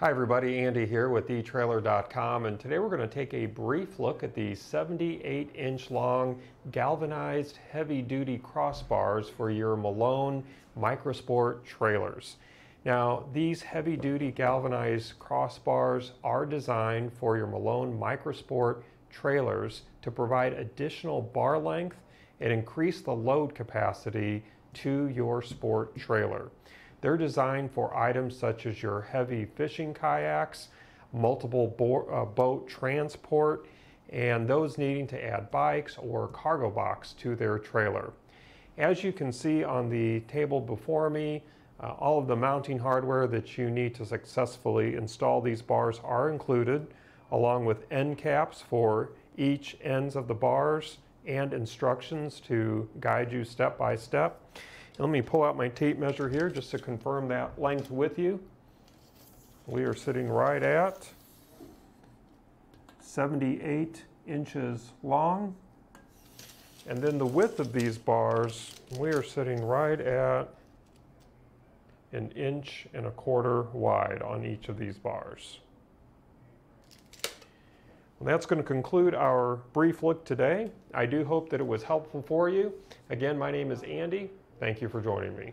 Hi everybody, Andy here with eTrailer.com and today we're going to take a brief look at the 78 inch long galvanized heavy duty crossbars for your Malone Microsport trailers. Now these heavy duty galvanized crossbars are designed for your Malone Microsport trailers to provide additional bar length and increase the load capacity to your sport trailer. They're designed for items such as your heavy fishing kayaks, multiple bo uh, boat transport, and those needing to add bikes or cargo box to their trailer. As you can see on the table before me, uh, all of the mounting hardware that you need to successfully install these bars are included, along with end caps for each ends of the bars and instructions to guide you step by step. Let me pull out my tape measure here just to confirm that length with you. We are sitting right at 78 inches long. And then the width of these bars, we are sitting right at an inch and a quarter wide on each of these bars. That's going to conclude our brief look today. I do hope that it was helpful for you. Again, my name is Andy. Thank you for joining me.